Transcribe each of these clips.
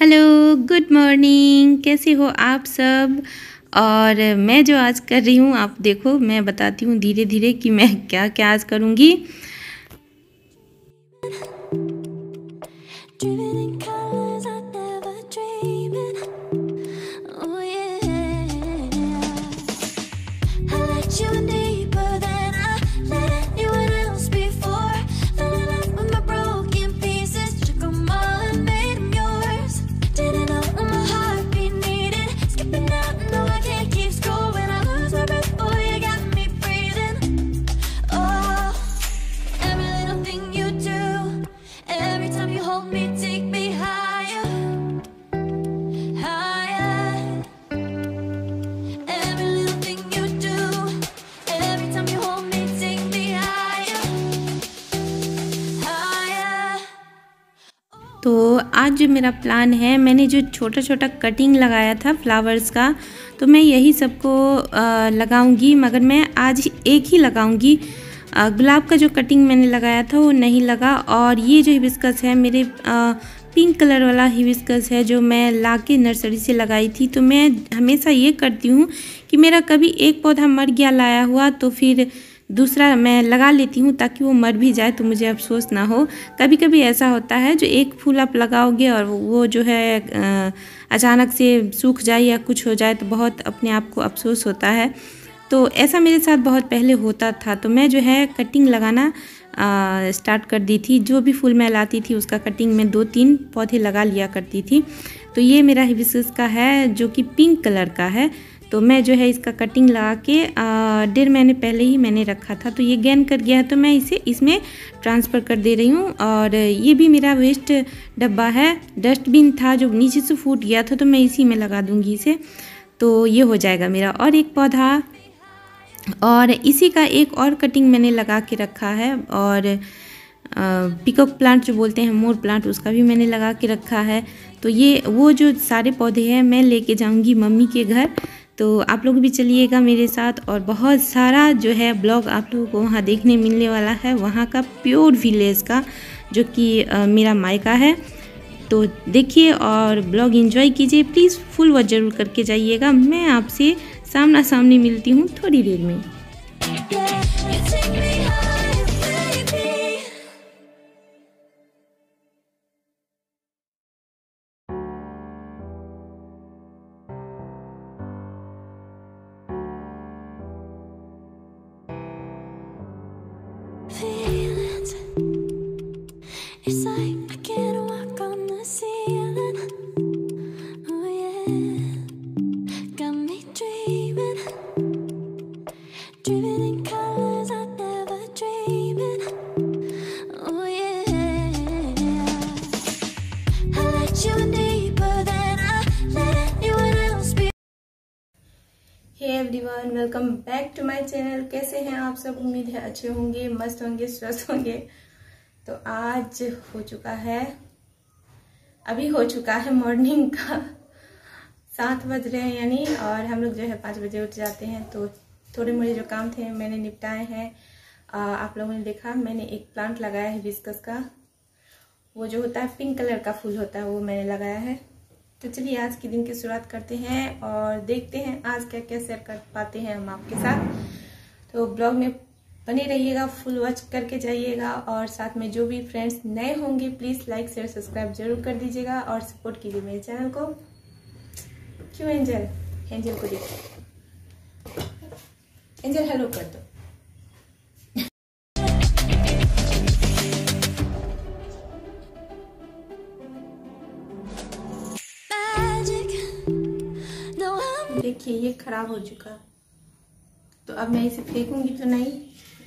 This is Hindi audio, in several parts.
Hello, good morning. कैसे हो आप सब? और मैं जो आज कर रही हूँ, आप देखो, मैं बताती हूँ धीरे धीरे कि मैं क्या क्या आज करूँगी। तो आज जो मेरा प्लान है, मैंने जो छोटा छोटा कटिंग लगाया था फ्लावर्स का तो मैं यही सबको लगाऊँगी, मगर मैं आज एक ही लगाऊँगी। गुलाब का जो कटिंग मैंने लगाया था वो नहीं लगा और ये जो हिबिस्कस है मेरे आ, पिंक कलर वाला हिबिस्कस है जो मैं ला के नर्सरी से लगाई थी तो मैं हमेशा ये करती हूँ कि मेरा कभी एक पौधा मर गया लाया हुआ तो फिर दूसरा मैं लगा लेती हूँ ताकि वो मर भी जाए तो मुझे अफसोस ना हो। कभी कभी ऐसा होता है जो एक फूल आप लगाओगे और वो जो है अचानक से सूख जाए या कुछ हो जाए तो बहुत अपने आप को अफसोस होता है। तो ऐसा मेरे साथ बहुत पहले होता था। तो मैं जो है कटिंग लगाना आ, स्टार्ट कर दी थी। जो भी फूल मैं लाती थी उसका कटिंग में दो तीन पौधे लगा लिया करती थी। तो ये मेरा हिबिस्कस का है जो कि पिंक कलर का है। तो मैं जो है इसका कटिंग लगा के डेढ़ महीने पहले ही मैंने रखा था। तो ये गैन कर गया है तो मैं इसे इसमें ट्रांसफ़र कर दे रही हूँ। और ये भी मेरा वेस्ट डब्बा है। डस्टबिन था जो नीचे से फूट गया था तो मैं इसी में लगा दूँगी इसे। तो ये हो जाएगा मेरा। और एक पौधा और इसी का एक और कटिंग मैंने लगा के रखा है और पिकअप प्लांट जो बोलते हैं, मोर प्लांट उसका भी मैंने लगा के रखा है। तो ये, वो जो सारे पौधे हैं, मैं लेके जाऊँगी मम्मी के घर। तो आप लोग भी चलिएगा मेरे साथ और बहुत सारा जो है ब्लॉग आप लोगों को वहाँ देखने मिलने वाला है। वहाँ का प्योर विलेज का, जो कि मेरा मायका है। तो देखिए और ब्लॉग एंजॉय कीजिए। प्लीज़ फुल वॉच ज़रूर करके जाइएगा। मैं आपसे सामना सामनी मिलती हूँ थोड़ी देर में। Hey everyone welcome back to my channel कैसे हैं आप सब? उम्मीद है अच्छे होंगे, मस्त होंगे, स्वस्थ होंगे। तो आज हो चुका है, अभी हो चुका है मॉर्निंग का सात बज रहे हैं यानी, और हम लोग जो है पाँच बजे उठ जाते हैं। तो थोड़े मोड़े जो काम थे, मैंने निपटाए हैं। आप लोगों ने देखा, मैंने एक प्लांट लगाया है बिस्कस का। वो जो होता है पिंक कलर का फूल होता है, वो मैंने लगाया है। तो चलिए आज के दिन की शुरुआत करते हैं और देखते हैं आज क्या क्या शेयर कर पाते हैं हम आपके साथ। तो ब्लॉग में बने रहिएगा फुल वॉच करके जाइएगा और साथ में जो भी फ्रेंड्स नए होंगे प्लीज़ लाइक शेयर सब्सक्राइब ज़रूर कर दीजिएगा और सपोर्ट कीजिए मेरे चैनल को। क्यों एंजल एंजल को देखिए। एंजल हेलो कर दो। देखिए ये खराब हो चुका। तो अब मैं इसे फेंकूँगी तो नहीं,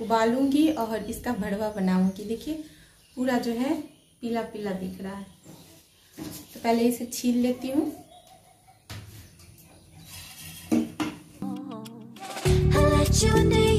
उबालूँगी और इसका भड़वा बनाऊँगी। देखिए, पूरा जो है पीला पीला दिख रहा है। तो पहले इसे छील लेती हूँ। You need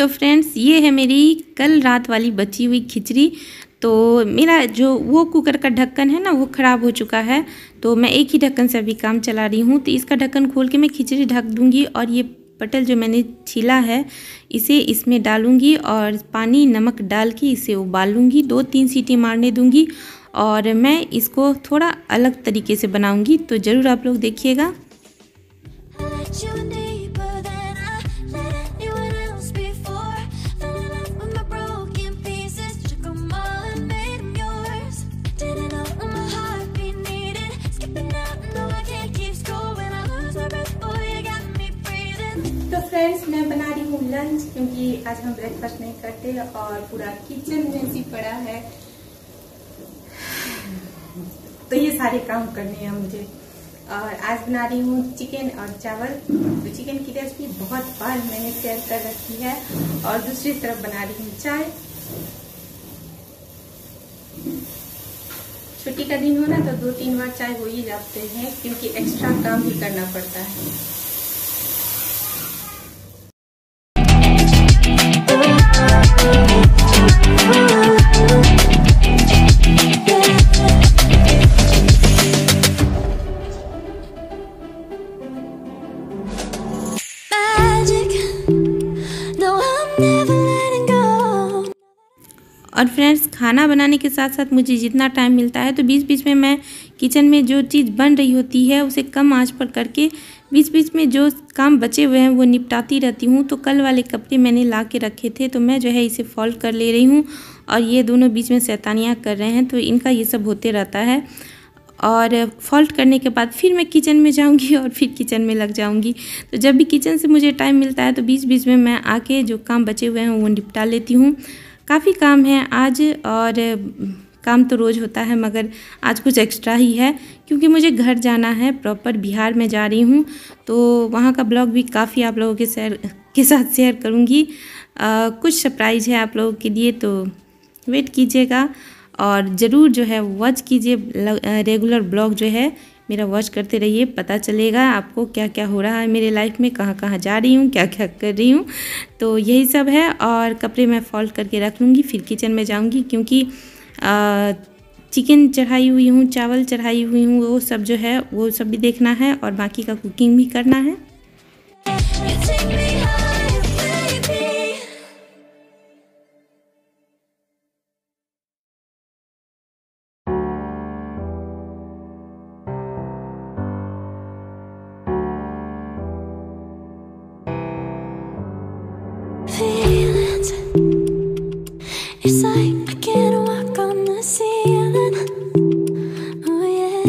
तो फ्रेंड्स ये है मेरी कल रात वाली बची हुई खिचड़ी। तो मेरा जो वो कुकर का ढक्कन है ना, वो ख़राब हो चुका है। तो मैं एक ही ढक्कन से अभी काम चला रही हूँ। तो इसका ढक्कन खोल के मैं खिचड़ी ढक दूँगी और ये पटल जो मैंने छीला है, इसे इसमें डालूँगी और पानी, नमक डाल के इसे उबाल लूँगी दो तीन सीटी मारने दूँगी और मैं इसको थोड़ा अलग तरीके से बनाऊँगी। तो ज़रूर आप लोग देखिएगा। लंच क्योंकि आज हम ब्रेकफास्ट नहीं करते और पूरा किचन में भी पड़ा है। तो ये सारे काम करने हैं मुझे। और आज बना रही हूँ चिकन और चावल। तो चिकन की रेसिपी बहुत बार मैंने शेयर कर रखी है। और दूसरी तरफ़ बना रही हूँ चाय। छुट्टी का दिन हो ना तो दो तीन बार चाय हो ही जाते हैं, क्योंकि एक्स्ट्रा काम भी करना पड़ता है। और फ्रेंड्स खाना बनाने के साथ साथ मुझे जितना टाइम मिलता है तो बीच बीच में मैं किचन में जो चीज़ बन रही होती है, उसे कम आँच पर करके बीच बीच में जो काम बचे हुए हैं, वो निपटाती रहती हूँ। तो कल वाले कपड़े मैंने ला के रखे थे तो मैं जो है इसे फॉल्ट कर ले रही हूँ और ये दोनों बीच में सैतानियाँ कर रहे हैं तो इनका ये सब होते रहता है। और फॉल्ट करने के बाद फिर मैं किचन में जाऊँगी और फिर किचन में लग जाऊँगी। तो जब भी किचन से मुझे टाइम मिलता है तो बीच बीच में मैं आके जो काम बचे हुए हैं, वो निपटा लेती हूँ। काफ़ी काम है आज और काम तो रोज़ होता है, मगर आज कुछ एक्स्ट्रा ही है, क्योंकि मुझे घर जाना है प्रॉपर बिहार में जा रही हूँ तो वहाँ का ब्लॉग भी काफ़ी आप लोगों के शेयर के साथ शेयर करूँगी। कुछ सरप्राइज़ है आप लोगों के लिए तो वेट कीजिएगा और ज़रूर जो है वॉच कीजिए रेगुलर ब्लॉग जो है मेरा वॉच करते रहिए, पता चलेगा आपको क्या क्या हो रहा है मेरे लाइफ में कहाँ कहाँ जा रही हूँ क्या क्या कर रही हूँ। तो यही सब है और कपड़े मैं फॉल्ट करके रख लूँगी, फिर किचन में जाऊँगी क्योंकि चिकन चढ़ाई हुई हूँ, चावल चढ़ाई हुई हूँ, वो सब जो है, वो सब भी देखना है और बाकी का कुकिंग भी करना है।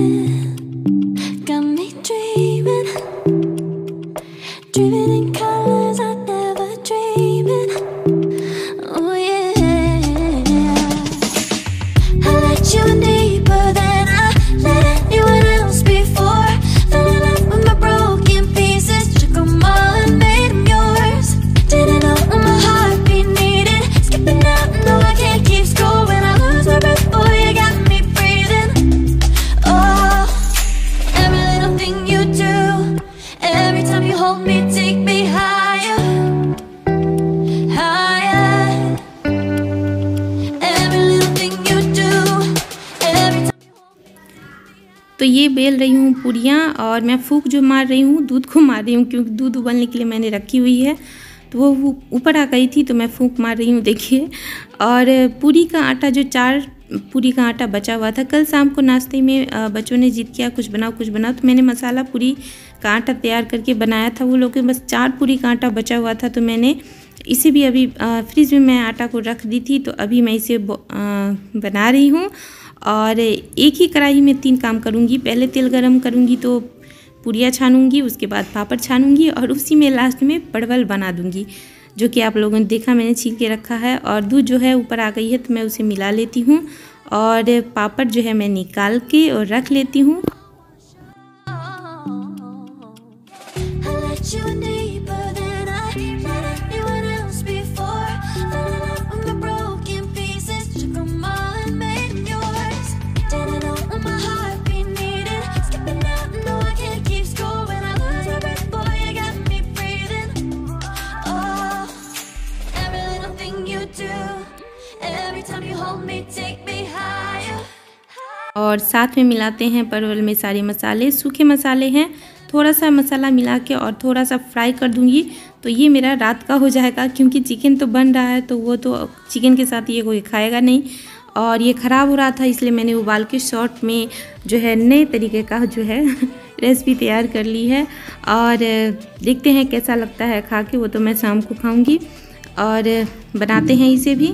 तो बेल रही हूँ पूरियाँ और मैं फूक जो मार रही हूँ, दूध को मार रही हूँ क्योंकि दूध उबलने के लिए मैंने रखी हुई है। तो वो ऊपर आ गई थी तो मैं फूक मार रही हूँ, देखिए। और पूरी का आटा जो चार, पूरी का आटा बचा हुआ था, कल शाम को नाश्ते में बच्चों ने जिद किया, कुछ बनाओ कुछ बनाओ तो मैंने मसाला पूरी का आटा तैयार करके बनाया था। वो लोग बस चार पूरी का आटा बचा हुआ था तो मैंने इसे भी अभी फ्रिज में मैं आटा को रख दी थी तो अभी मैं इसे बना रही हूँ। और एक ही कढ़ाई में तीन काम करूँगी। पहले तेल गरम करूँगी तो पुड़िया छानूँगी, उसके बाद पापड़ छानूँगी और उसी में लास्ट में परवल बना दूँगी, जो कि आप लोगों ने देखा, मैंने छील के रखा है। और दूध जो है ऊपर आ गई है तो मैं उसे मिला लेती हूँ और पापड़ जो है मैं निकाल के और रख लेती हूँ। और साथ में मिलाते हैं परवल में सारे मसाले। सूखे मसाले हैं। थोड़ा सा मसाला मिला के और थोड़ा सा फ्राई कर दूँगी। तो ये मेरा रात का हो जाएगा, क्योंकि चिकन तो बन रहा है तो वो तो चिकन के साथ ये कोई खाएगा नहीं। और ये ख़राब हो रहा था, इसलिए मैंने उबाल के शॉर्ट में जो है नए तरीके का जो है रेसिपी तैयार कर ली है। और देखते हैं कैसा लगता है खा के वो तो मैं शाम को खाऊँगी। और बनाते हैं इसे भी।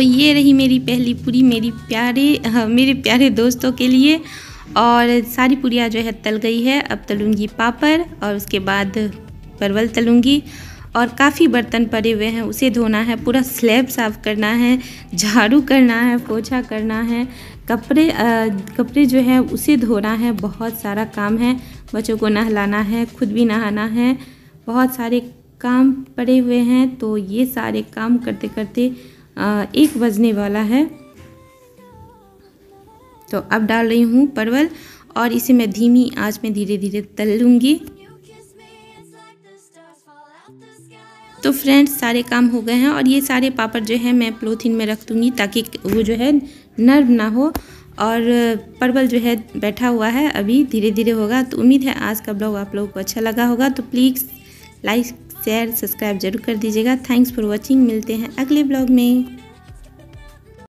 तो ये रही मेरी पहली पूरी मेरी प्यारे हाँ, मेरे प्यारे दोस्तों के लिए। और सारी पूरियाँ जो है तल गई है। अब तलूँगी पापड़ और उसके बाद परवल तलूँगी। और काफ़ी बर्तन पड़े हुए हैं। उसे धोना है पूरा स्लैब साफ़ करना है झाड़ू करना है पोछा करना है। कपड़े अ, कपड़े जो है उसे धोना है। बहुत सारा काम है। बच्चों को नहलाना है खुद भी नहाना है। बहुत सारे काम पड़े हुए हैं। तो ये सारे काम करते करते एक बजने वाला है। तो अब डाल रही हूँ परवल और इसे मैं धीमी आँच में धीरे धीरे तल लूँगी। तो फ्रेंड्स, सारे काम हो गए हैं और ये सारे पापड़ जो है मैं प्लोथिन में रख दूँगी ताकि वो जो है नर्म ना हो और परवल जो है बैठा हुआ है, अभी धीरे धीरे होगा। तो उम्मीद है आज का ब्लॉग आप लोगों को अच्छा लगा होगा। तो प्लीज़ लाइक शेयर सब्सक्राइब ज़रूर कर दीजिएगा थैंक्स फॉर वॉचिंग मिलते हैं अगले ब्लॉग में